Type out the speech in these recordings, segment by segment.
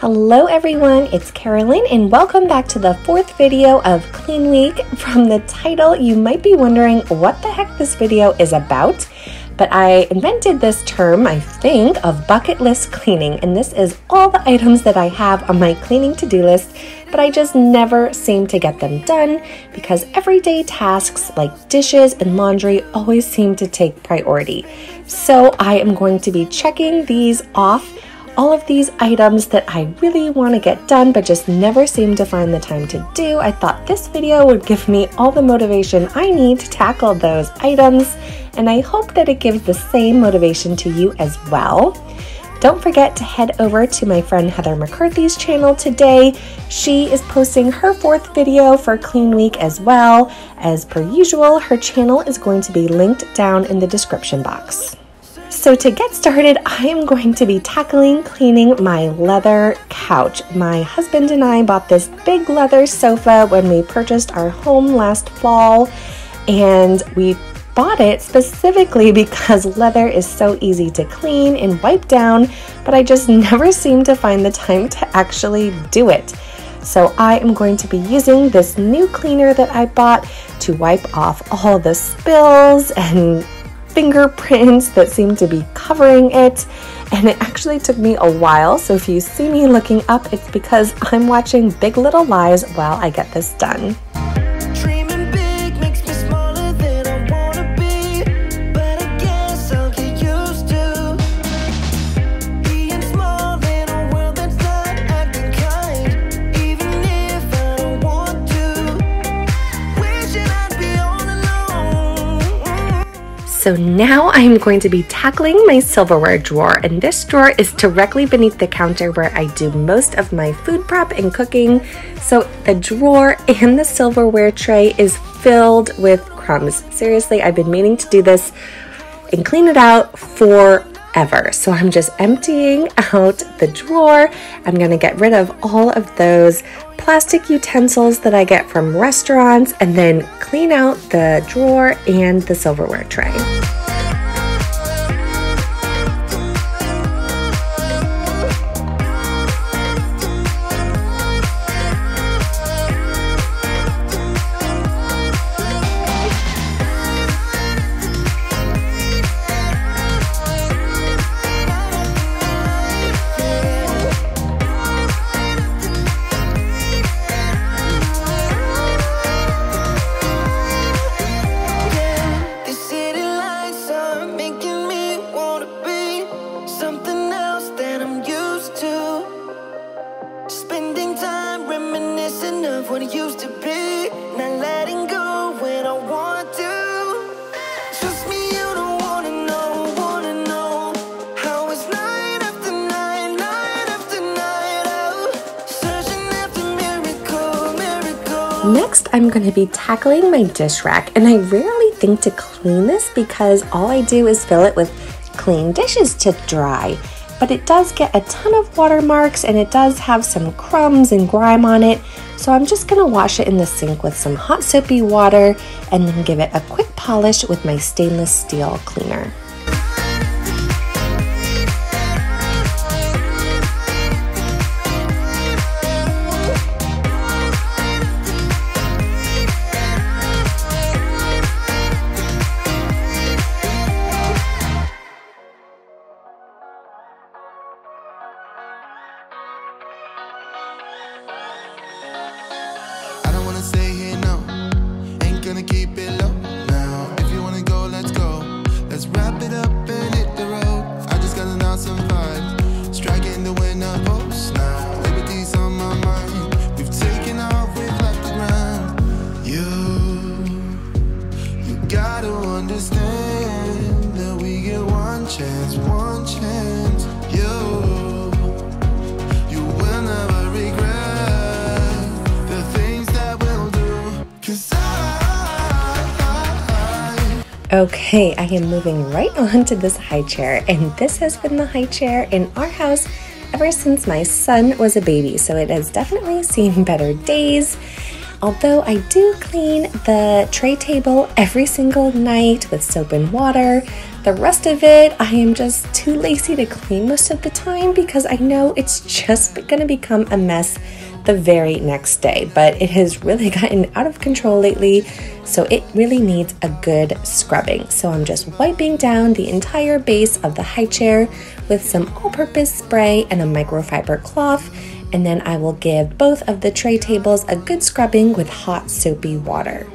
Hello everyone, it's Carolyn and welcome back to the fourth video of Clean Week. From the title, you might be wondering what the heck this video is about, but I invented this term, I think, of bucket list cleaning, and this is all the items that I have on my cleaning to-do list, but I just never seem to get them done because everyday tasks like dishes and laundry always seem to take priority. So I am going to be checking these off all of these items that I really want to get done but just never seem to find the time to do, I thought this video would give me all the motivation I need to tackle those items, and I hope that it gives the same motivation to you as well. Don't forget to head over to my friend Heather McCarthy's channel today. She is posting her fourth video for Clean Week as well. As per usual, her channel is going to be linked down in the description box. So to get started, I am going to be tackling cleaning my leather couch. My husband and I bought this big leather sofa when we purchased our home last fall, and we bought it specifically because leather is so easy to clean and wipe down, but I just never seem to find the time to actually do it. So I am going to be using this new cleaner that I bought to wipe off all the spills and fingerprints that seem to be covering it. And it actually took me a while. So if you see me looking up, it's because I'm watching Big Little Lies while I get this done. So now I'm going to be tackling my silverware drawer and this drawer is directly beneath the counter where I do most of my food prep and cooking. So the drawer and the silverware tray is filled with crumbs. Seriously, I've been meaning to do this and clean it out for ever. So I'm just emptying out the drawer. I'm going to get rid of all of those plastic utensils that I get from restaurants and then clean out the drawer and the silverware tray. Next, I'm going to be tackling my dish rack, and I rarely think to clean this because all I do is fill it with clean dishes to dry. But it does get a ton of watermarks and it does have some crumbs and grime on it, so I'm just going to wash it in the sink with some hot soapy water and then give it a quick polish with my stainless steel cleaner. gonna stay here, no. Ain't gonna keep it low now. If you wanna go, let's go. Let's wrap it up. Okay, I am moving right on to this high chair, and this has been the high chair in our house ever since my son was a baby, so it has definitely seen better days. Although I do clean the tray table every single night with soap and water, the rest of it I am just too lazy to clean most of the time because I know it's just gonna become a mess the very next day. But it has really gotten out of control lately, so it really needs a good scrubbing. So I'm just wiping down the entire base of the high chair with some all purpose spray and a microfiber cloth and then I will give both of the tray tables a good scrubbing with hot soapy water.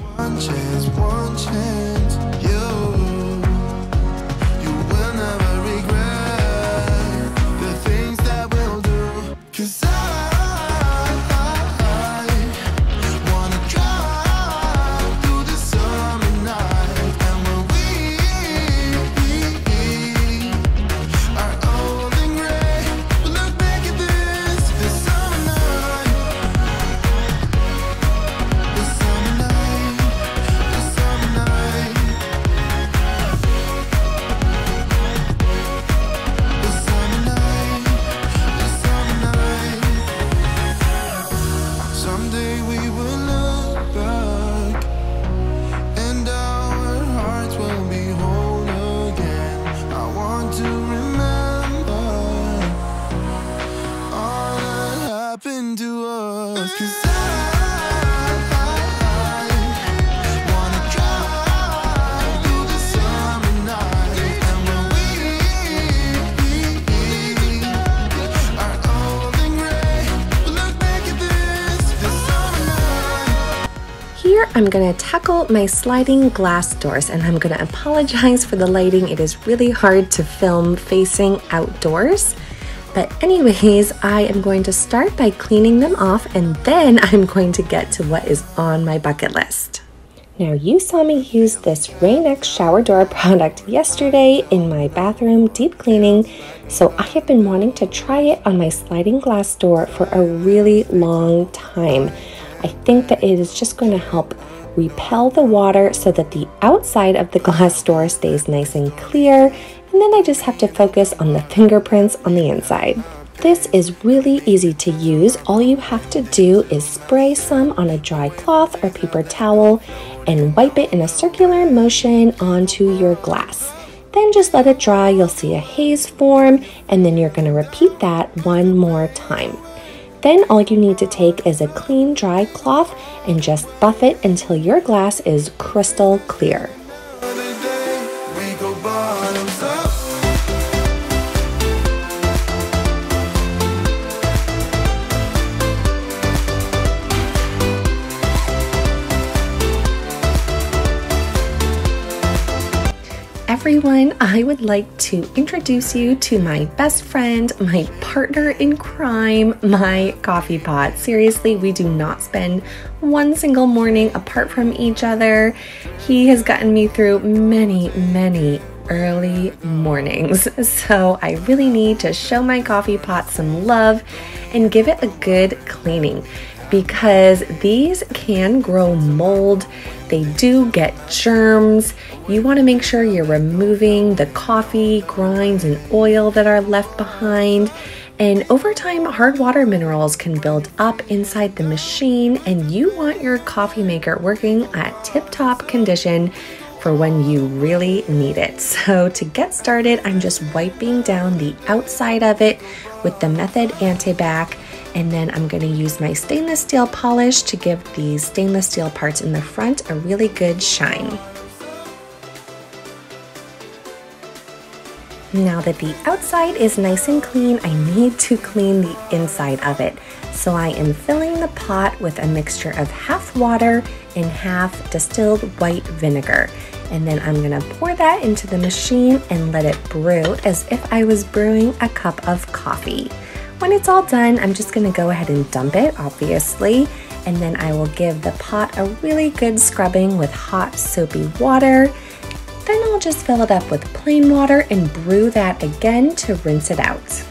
Here I'm going to tackle my sliding glass doors and I'm going to apologize for the lighting. It is really hard to film facing outdoors. But anyways, I am going to start by cleaning them off and then I'm going to get to what is on my bucket list. Now you saw me use this Rain-X shower door product yesterday in my bathroom deep cleaning, so I have been wanting to try it on my sliding glass door for a really long time. I think that it is just going to help repel the water so that the outside of the glass door stays nice and clear, and then I just have to focus on the fingerprints on the inside. This is really easy to use. All you have to do is spray some on a dry cloth or paper towel and wipe it in a circular motion onto your glass. Then just let it dry, you'll see a haze form, and then you're gonna repeat that one more time. Then all you need to take is a clean dry cloth and just buff it until your glass is crystal clear. Everyone, I would like to introduce you to my best friend, my partner in crime, my coffee pot. Seriously, we do not spend one single morning apart from each other. He has gotten me through many, many early mornings. So I really need to show my coffee pot some love and give it a good cleaning because these can grow mold. They do get germs. You want to make sure you're removing the coffee, grinds, and oil that are left behind. And over time, hard water minerals can build up inside the machine, and you want your coffee maker working at tip top condition for when you really need it. So, to get started, I'm just wiping down the outside of it with the Method Antibac. And then I'm going to use my stainless steel polish to give these stainless steel parts in the front a really good shine. Now that the outside is nice and clean, I need to clean the inside of it. So I am filling the pot with a mixture of half water and half distilled white vinegar. And then I'm gonna pour that into the machine and let it brew as if I was brewing a cup of coffee. When it's all done, I'm just gonna go ahead and dump it, obviously, and then I will give the pot a really good scrubbing with hot soapy water then I'll just fill it up with plain water and brew that again to rinse it out.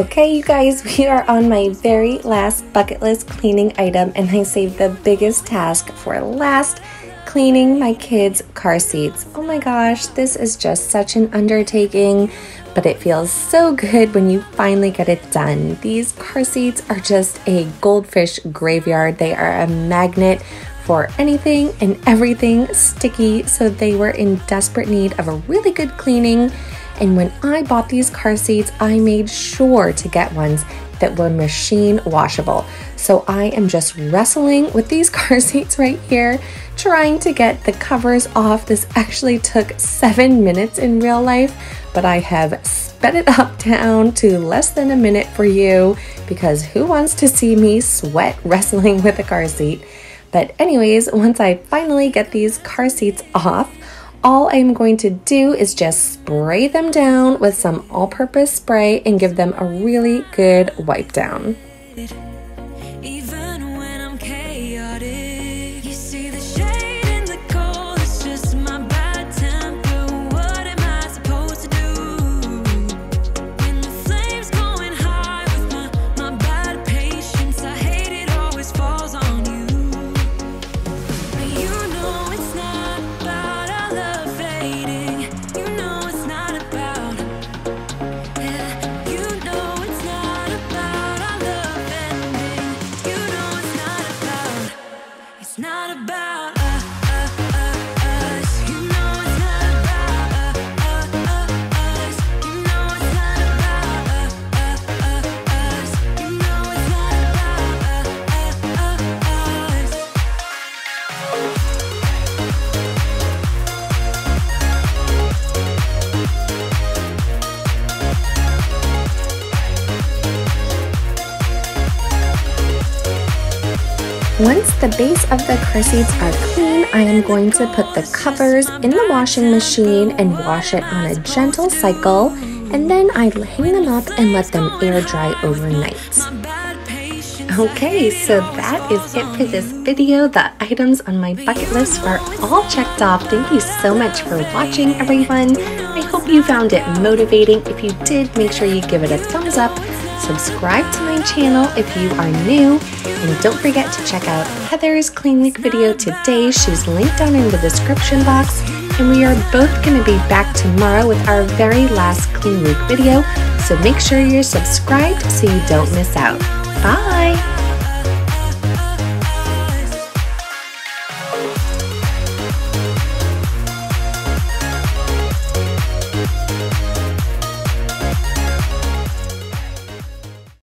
Okay, you guys, we are on my very last bucket list cleaning item, and I saved the biggest task for last cleaning my kids' car seats. Oh my gosh, this is just such an undertaking, but it feels so good when you finally get it done. These car seats are just a goldfish graveyard, they are a magnet for anything and everything sticky, so they were in desperate need of a really good cleaning. And when I bought these car seats, I made sure to get ones that were machine washable. So I am just wrestling with these car seats right here, trying to get the covers off. This actually took seven minutes in real life, but I have sped it up down to less than a minute for you because who wants to see me sweat wrestling with a car seat? But, anyways, once I finally get these car seats off, all I'm going to do is just spray them down with some all purpose spray and give them a really good wipe down. The base of the car seats are clean, I am going to put the covers in the washing machine and wash it on a gentle cycle, and then I hang them up and let them air dry overnight. Okay, so that is it for this video. The items on my bucket list are all checked off. Thank you so much for watching, everyone. I hope you found it motivating. If you did, make sure you give it a thumbs up subscribe to my channel if you are new, and don't forget to check out Heather's Clean Week video today. She's linked down in the description box, and we are both going to be back tomorrow with our very last Clean Week video, so make sure you're subscribed so you don't miss out. Bye!